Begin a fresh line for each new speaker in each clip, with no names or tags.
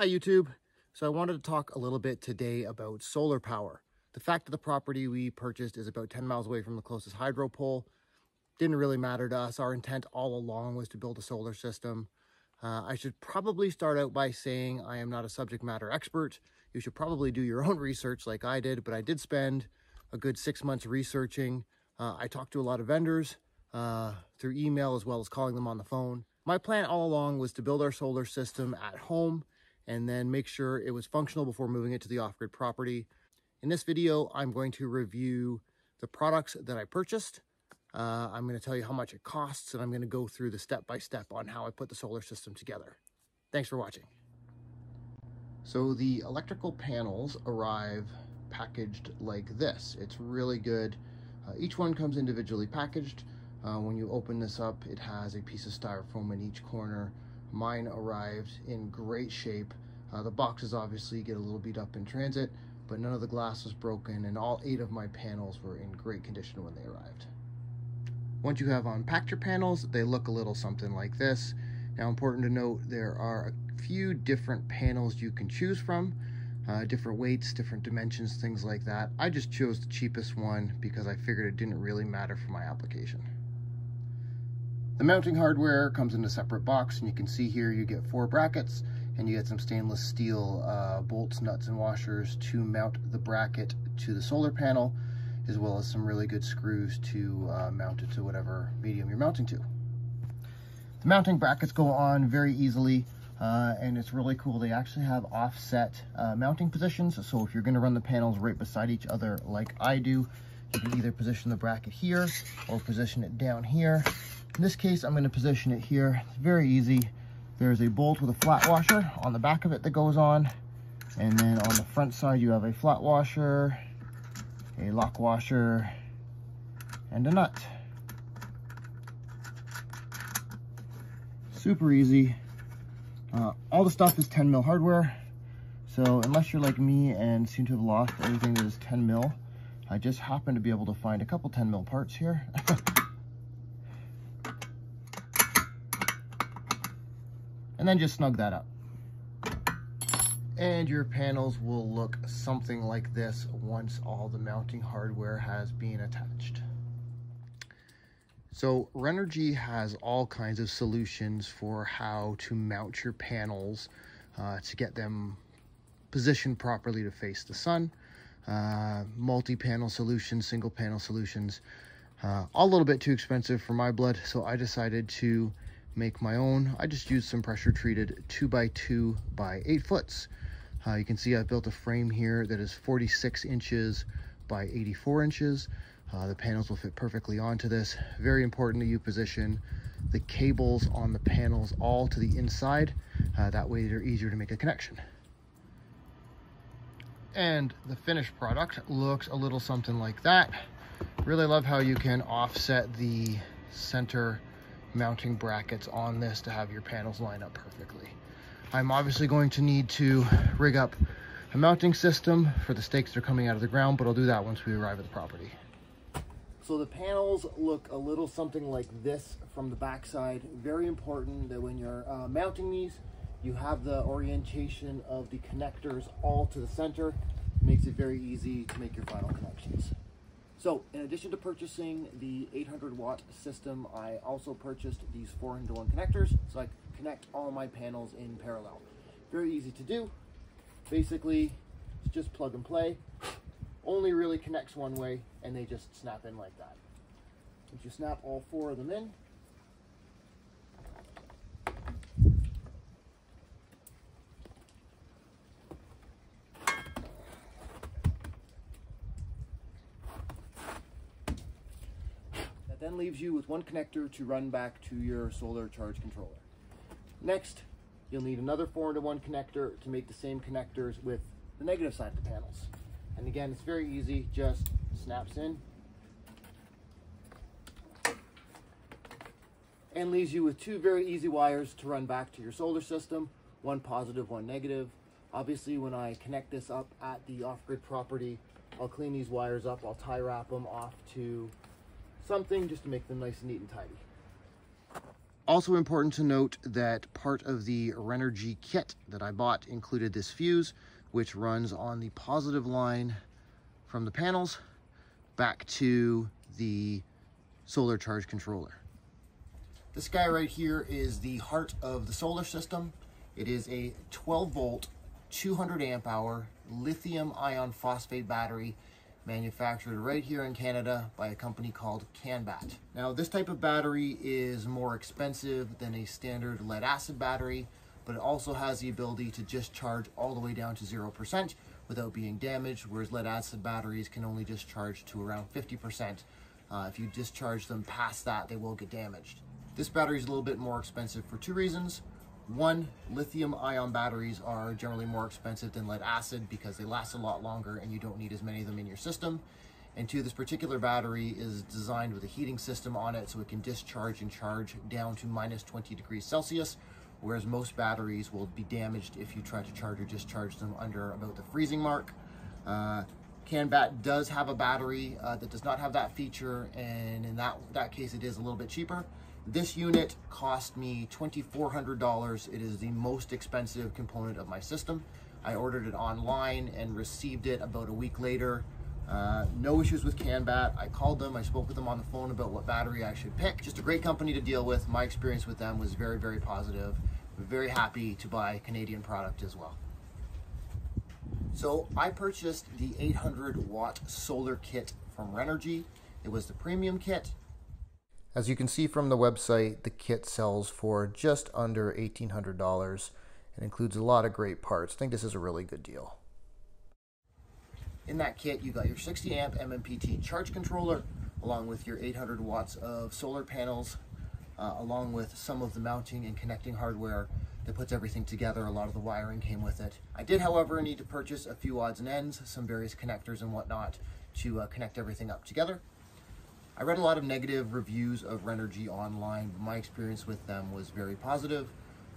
Hi YouTube. So I wanted to talk a little bit today about solar power. The fact that the property we purchased is about 10 miles away from the closest hydro pole didn't really matter to us. Our intent all along was to build a solar system. Uh, I should probably start out by saying I am not a subject matter expert. You should probably do your own research like I did, but I did spend a good six months researching. Uh, I talked to a lot of vendors uh, through email as well as calling them on the phone. My plan all along was to build our solar system at home and then make sure it was functional before moving it to the off-grid property. In this video, I'm going to review the products that I purchased. Uh, I'm going to tell you how much it costs, and I'm going to go through the step-by-step -step on how I put the solar system together. Thanks for watching. So the electrical panels arrive packaged like this. It's really good. Uh, each one comes individually packaged. Uh, when you open this up, it has a piece of styrofoam in each corner Mine arrived in great shape. Uh, the boxes obviously get a little beat up in transit, but none of the glass was broken and all eight of my panels were in great condition when they arrived. Once you have unpacked your panels, they look a little something like this. Now important to note, there are a few different panels you can choose from, uh, different weights, different dimensions, things like that. I just chose the cheapest one because I figured it didn't really matter for my application. The mounting hardware comes in a separate box and you can see here you get four brackets and you get some stainless steel uh, bolts, nuts, and washers to mount the bracket to the solar panel as well as some really good screws to uh, mount it to whatever medium you're mounting to. The mounting brackets go on very easily uh, and it's really cool. They actually have offset uh, mounting positions. So if you're gonna run the panels right beside each other like I do, you can either position the bracket here or position it down here in this case, I'm going to position it here. It's very easy. There's a bolt with a flat washer on the back of it that goes on. And then on the front side, you have a flat washer, a lock washer, and a nut. Super easy. Uh, all the stuff is 10 mil hardware. So unless you're like me and seem to have lost everything that is 10 mil, I just happen to be able to find a couple 10 mil parts here. and then just snug that up. And your panels will look something like this once all the mounting hardware has been attached. So Renogy has all kinds of solutions for how to mount your panels uh, to get them positioned properly to face the sun. Uh, multi-panel solutions, single panel solutions, uh, all a little bit too expensive for my blood. So I decided to make my own. I just used some pressure treated 2 by 2 by 8 foots. Uh, you can see I've built a frame here that is 46 inches by 84 inches. Uh, the panels will fit perfectly onto this. Very important that you position the cables on the panels all to the inside. Uh, that way they're easier to make a connection. And the finished product looks a little something like that. Really love how you can offset the center mounting brackets on this to have your panels line up perfectly. I'm obviously going to need to rig up a mounting system for the stakes that are coming out of the ground, but I'll do that once we arrive at the property. So the panels look a little something like this from the backside. Very important that when you're uh, mounting these, you have the orientation of the connectors all to the center. It makes it very easy to make your final connections. So in addition to purchasing the 800 watt system, I also purchased these four into one connectors so I connect all my panels in parallel. Very easy to do. Basically, it's just plug and play. Only really connects one way and they just snap in like that. Once you snap all four of them in, then leaves you with one connector to run back to your solar charge controller. Next, you'll need another 4 to 1 connector to make the same connectors with the negative side of the panels. And again, it's very easy, just snaps in. And leaves you with two very easy wires to run back to your solar system, one positive, one negative. Obviously, when I connect this up at the off-grid property, I'll clean these wires up, I'll tie wrap them off to something just to make them nice and neat and tidy. Also important to note that part of the Renogy kit that I bought included this fuse, which runs on the positive line from the panels back to the solar charge controller. This guy right here is the heart of the solar system. It is a 12 volt, 200 amp hour lithium ion phosphate battery manufactured right here in Canada by a company called CanBat. Now this type of battery is more expensive than a standard lead acid battery, but it also has the ability to just charge all the way down to 0% without being damaged, whereas lead acid batteries can only discharge to around 50%. Uh, if you discharge them past that, they will get damaged. This battery is a little bit more expensive for two reasons. One, lithium ion batteries are generally more expensive than lead acid because they last a lot longer and you don't need as many of them in your system. And two, this particular battery is designed with a heating system on it so it can discharge and charge down to minus 20 degrees Celsius, whereas most batteries will be damaged if you try to charge or discharge them under about the freezing mark. Uh, CanBat does have a battery uh, that does not have that feature, and in that, that case it is a little bit cheaper. This unit cost me $2,400. It is the most expensive component of my system. I ordered it online and received it about a week later. Uh, no issues with CanBat. I called them, I spoke with them on the phone about what battery I should pick. Just a great company to deal with. My experience with them was very, very positive. Very happy to buy Canadian product as well. So I purchased the 800 watt solar kit from Renogy. It was the premium kit. As you can see from the website, the kit sells for just under $1,800 and includes a lot of great parts. I think this is a really good deal. In that kit, you got your 60 amp MMPT charge controller, along with your 800 watts of solar panels, uh, along with some of the mounting and connecting hardware that puts everything together. A lot of the wiring came with it. I did, however, need to purchase a few odds and ends, some various connectors and whatnot to uh, connect everything up together. I read a lot of negative reviews of Renogy online, but my experience with them was very positive.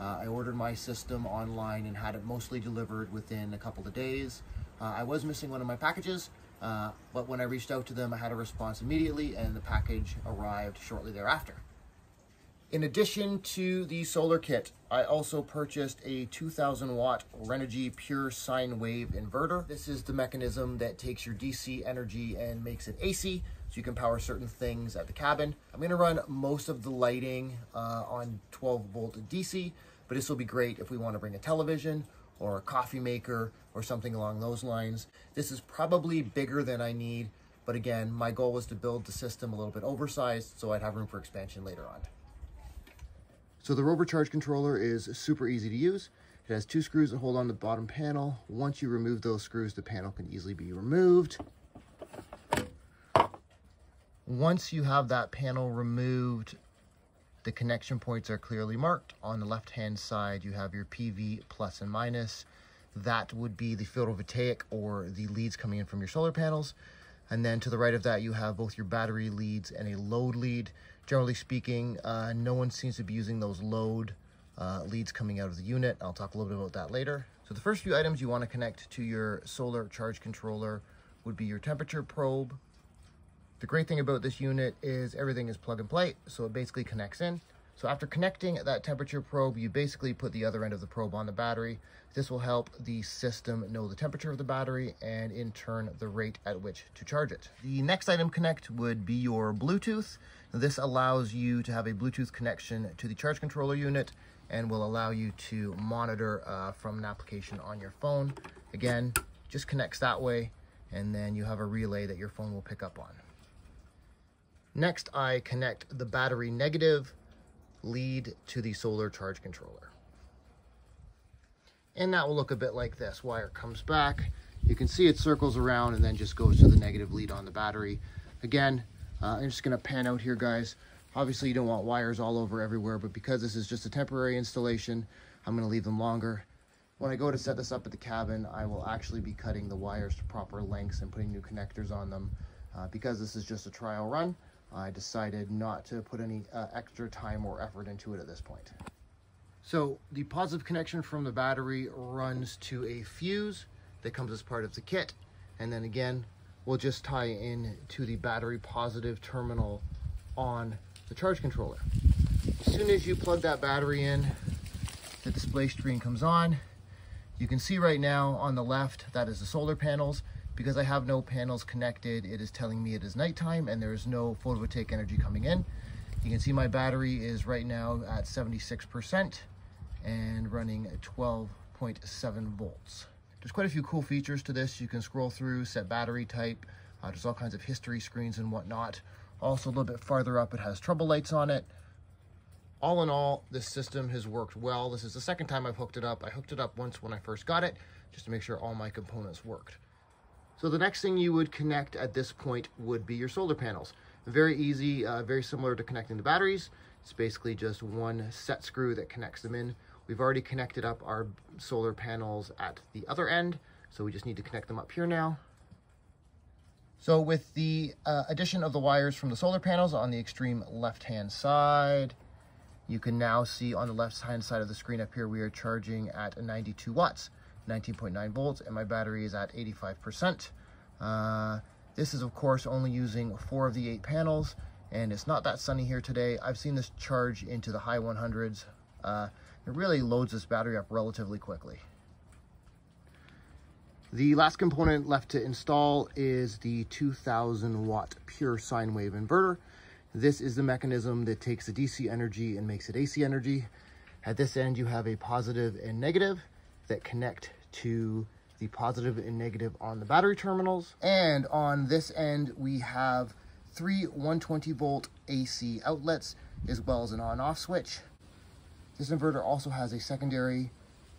Uh, I ordered my system online and had it mostly delivered within a couple of days. Uh, I was missing one of my packages, uh, but when I reached out to them, I had a response immediately and the package arrived shortly thereafter. In addition to the solar kit, I also purchased a 2000 watt Renogy pure sine wave inverter. This is the mechanism that takes your DC energy and makes it AC so you can power certain things at the cabin. I'm gonna run most of the lighting uh, on 12 volt DC, but this will be great if we wanna bring a television or a coffee maker or something along those lines. This is probably bigger than I need, but again, my goal was to build the system a little bit oversized so I'd have room for expansion later on. So the Rover Charge controller is super easy to use. It has two screws that hold on the bottom panel. Once you remove those screws, the panel can easily be removed. Once you have that panel removed, the connection points are clearly marked. On the left-hand side, you have your PV plus and minus. That would be the photovoltaic or the leads coming in from your solar panels. And then to the right of that, you have both your battery leads and a load lead. Generally speaking, uh, no one seems to be using those load uh, leads coming out of the unit. I'll talk a little bit about that later. So the first few items you want to connect to your solar charge controller would be your temperature probe, the great thing about this unit is everything is plug and play, so it basically connects in. So after connecting that temperature probe, you basically put the other end of the probe on the battery. This will help the system know the temperature of the battery and in turn the rate at which to charge it. The next item connect would be your Bluetooth. This allows you to have a Bluetooth connection to the charge controller unit and will allow you to monitor uh, from an application on your phone. Again, just connects that way and then you have a relay that your phone will pick up on. Next, I connect the battery negative lead to the solar charge controller. And that will look a bit like this. Wire comes back. You can see it circles around and then just goes to the negative lead on the battery. Again, uh, I'm just gonna pan out here, guys. Obviously, you don't want wires all over everywhere, but because this is just a temporary installation, I'm gonna leave them longer. When I go to set this up at the cabin, I will actually be cutting the wires to proper lengths and putting new connectors on them. Uh, because this is just a trial run, I decided not to put any uh, extra time or effort into it at this point. So the positive connection from the battery runs to a fuse that comes as part of the kit. And then again, we'll just tie in to the battery positive terminal on the charge controller. As soon as you plug that battery in, the display screen comes on. You can see right now on the left, that is the solar panels. Because I have no panels connected, it is telling me it is nighttime and there is no photovoltaic energy coming in. You can see my battery is right now at 76% and running 12.7 volts. There's quite a few cool features to this. You can scroll through, set battery type. Uh, there's all kinds of history screens and whatnot. Also a little bit farther up, it has trouble lights on it. All in all, this system has worked well. This is the second time I've hooked it up. I hooked it up once when I first got it, just to make sure all my components worked. So the next thing you would connect at this point would be your solar panels. Very easy, uh, very similar to connecting the batteries. It's basically just one set screw that connects them in. We've already connected up our solar panels at the other end, so we just need to connect them up here now. So with the uh, addition of the wires from the solar panels on the extreme left-hand side, you can now see on the left-hand side of the screen up here, we are charging at 92 watts. 19.9 volts and my battery is at 85%. Uh, this is of course only using four of the eight panels and it's not that sunny here today. I've seen this charge into the high 100s. Uh, it really loads this battery up relatively quickly. The last component left to install is the 2000 watt pure sine wave inverter. This is the mechanism that takes the DC energy and makes it AC energy. At this end, you have a positive and negative that connect to the positive and negative on the battery terminals. And on this end, we have three 120 volt AC outlets, as well as an on-off switch. This inverter also has a secondary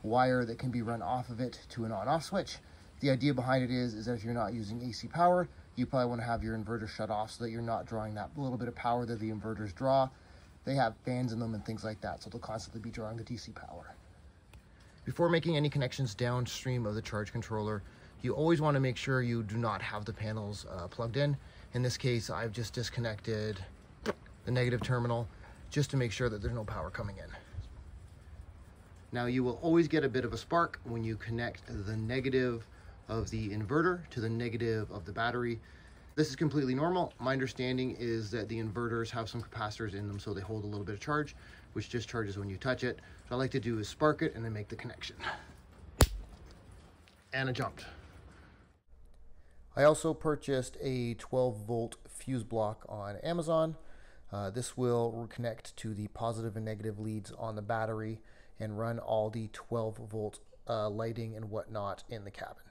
wire that can be run off of it to an on-off switch. The idea behind it is, is that if you're not using AC power, you probably want to have your inverter shut off so that you're not drawing that little bit of power that the inverters draw. They have fans in them and things like that, so they'll constantly be drawing the DC power. Before making any connections downstream of the charge controller, you always want to make sure you do not have the panels uh, plugged in. In this case, I've just disconnected the negative terminal just to make sure that there's no power coming in. Now you will always get a bit of a spark when you connect the negative of the inverter to the negative of the battery. This is completely normal. My understanding is that the inverters have some capacitors in them so they hold a little bit of charge, which just charges when you touch it. What I like to do is spark it and then make the connection. And it jumped. I also purchased a 12 volt fuse block on Amazon. Uh, this will connect to the positive and negative leads on the battery and run all the 12 volt uh, lighting and whatnot in the cabin.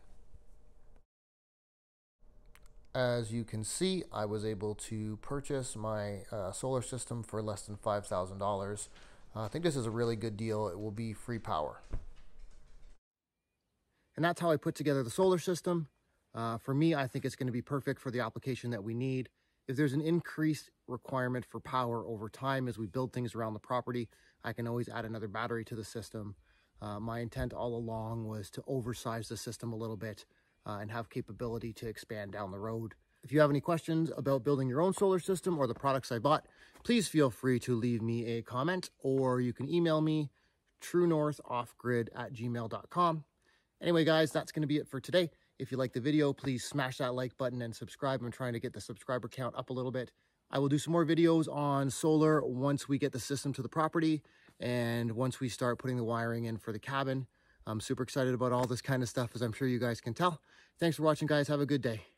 As you can see, I was able to purchase my uh, solar system for less than $5,000. Uh, I think this is a really good deal. It will be free power. And that's how I put together the solar system. Uh, for me, I think it's going to be perfect for the application that we need. If there's an increased requirement for power over time as we build things around the property, I can always add another battery to the system. Uh, my intent all along was to oversize the system a little bit uh, and have capability to expand down the road. If you have any questions about building your own solar system or the products I bought, please feel free to leave me a comment or you can email me truenorthoffgrid at gmail.com. Anyway, guys, that's going to be it for today. If you like the video, please smash that like button and subscribe. I'm trying to get the subscriber count up a little bit. I will do some more videos on solar once we get the system to the property and once we start putting the wiring in for the cabin. I'm super excited about all this kind of stuff, as I'm sure you guys can tell. Thanks for watching, guys. Have a good day.